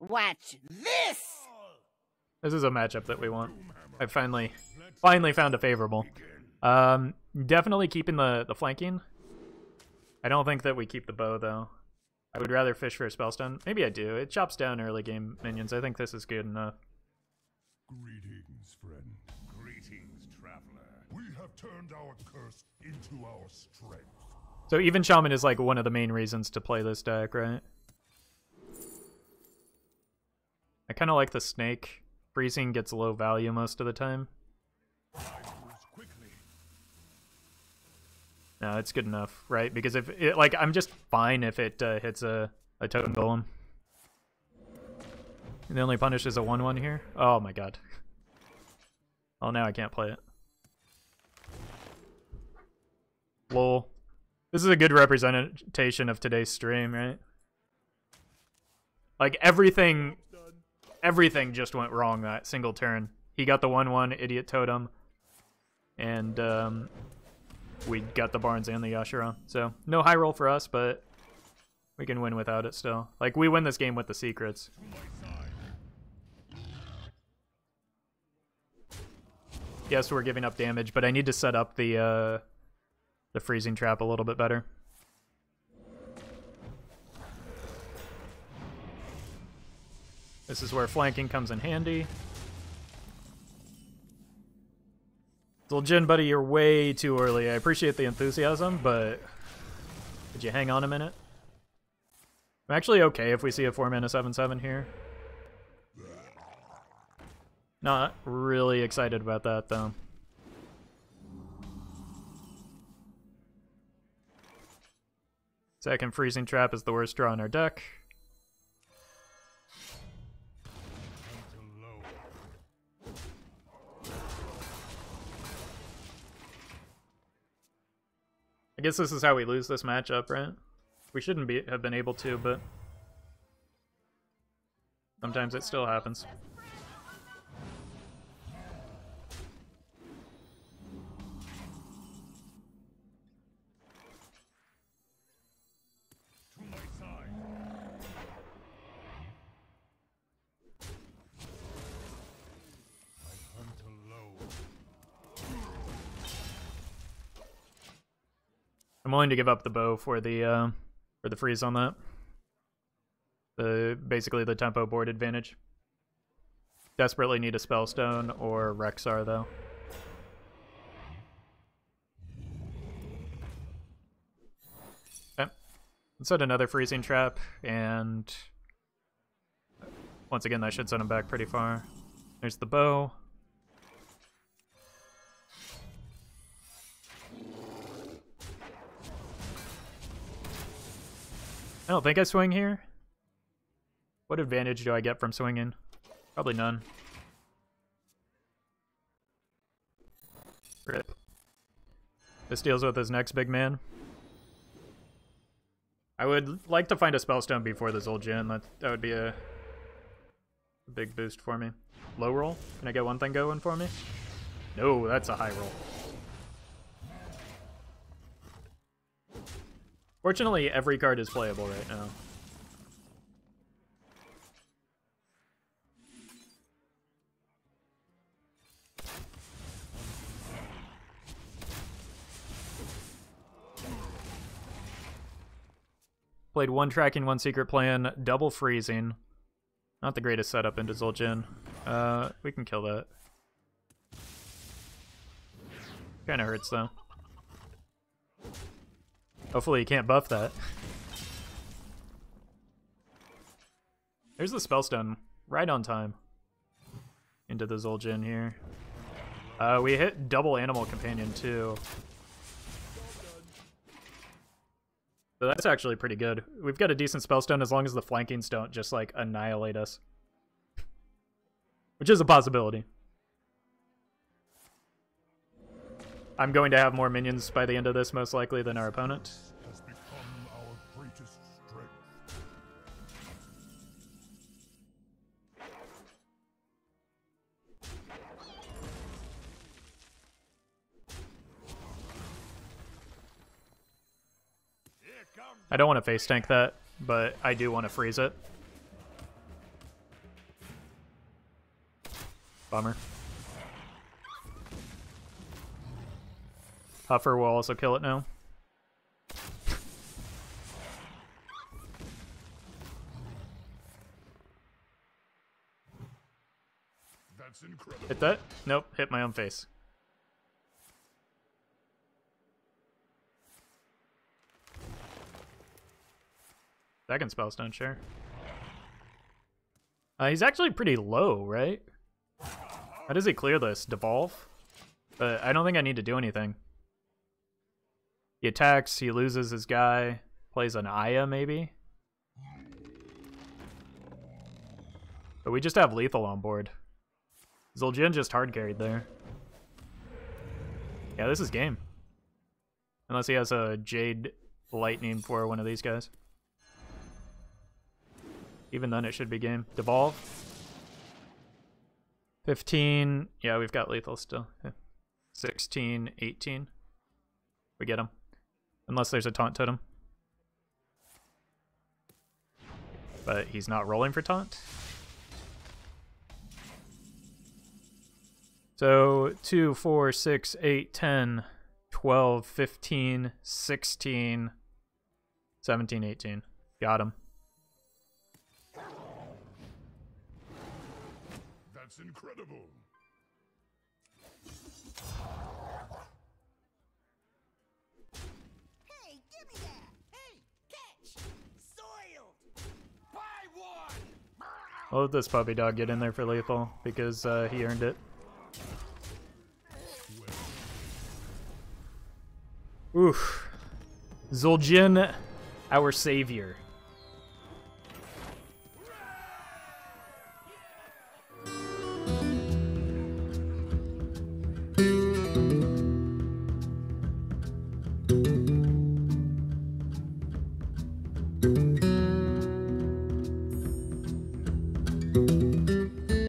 Watch this! This is a matchup that we want. I finally, finally found a favorable. Um, definitely keeping the, the flanking. I don't think that we keep the bow, though. I would rather fish for a spellstone. Maybe I do. It chops down early game minions. I think this is good enough. Greetings, friend. Greetings, traveler. We have turned our curse into our strength. So even Shaman is like one of the main reasons to play this deck, right? I kind of like the snake. Freezing gets low value most of the time. No, it's good enough, right? Because if it, like I'm just fine if it uh, hits a a totem golem. And the only punish is a one-one here. Oh my god. Oh, now I can't play it. Lol. This is a good representation of today's stream, right? Like everything, everything just went wrong that single turn. He got the one-one idiot totem, and um, we got the Barnes and the Y'Shaarj. So no high roll for us, but we can win without it still. Like we win this game with the secrets. Yes, we're giving up damage, but I need to set up the uh, the freezing trap a little bit better. This is where flanking comes in handy. Zul'jin, buddy, you're way too early. I appreciate the enthusiasm, but could you hang on a minute? I'm actually okay if we see a 4 mana 7-7 here. Not really excited about that, though. Second Freezing Trap is the worst draw in our deck. I guess this is how we lose this matchup, right? We shouldn't be have been able to, but sometimes it still happens. I'm willing to give up the bow for the uh, for the freeze on that. The basically the tempo board advantage. Desperately need a spellstone or Rexxar though. Okay. Set another freezing trap and once again that should send him back pretty far. There's the bow. I don't think I swing here. What advantage do I get from swinging? Probably none. Rip. This deals with his next big man. I would like to find a spellstone before this Zul'jin. That that would be a, a big boost for me. Low roll? Can I get one thing going for me? No, that's a high roll. Fortunately, every card is playable right now. Played one tracking, one secret plan, double freezing. Not the greatest setup into Zul'jin. Uh, we can kill that. Kinda hurts though. Hopefully you can't buff that. There's the Spellstone, right on time. Into the Zul'jin here. Uh, we hit double Animal Companion too. So that's actually pretty good. We've got a decent Spellstone as long as the flankings don't just like annihilate us. Which is a possibility. I'm going to have more minions by the end of this, most likely, than our opponent. I don't want to face tank that, but I do want to freeze it. Bummer. Huffer will also kill it now. That's incredible. Hit that? Nope, hit my own face. Second spell stone, sure. Uh, he's actually pretty low, right? How does he clear this? Devolve? But I don't think I need to do anything. He attacks, he loses his guy, plays an Aya maybe? But we just have lethal on board. Zul'jin just hard carried there. Yeah, this is game. Unless he has a Jade Lightning for one of these guys. Even then, it should be game. Devolve. 15. Yeah, we've got lethal still. 16, 18. We get him. Unless there's a taunt totem. But he's not rolling for taunt. So 2, 4, 6, 8, 10, 12, 15, 16, 17, 18. Got him. That's incredible. Hey, give me that! Hey, catch! Soiled! Buy one! I'll let this puppy dog get in there for lethal because uh, he earned it. Oof. Zul'jin, our savior.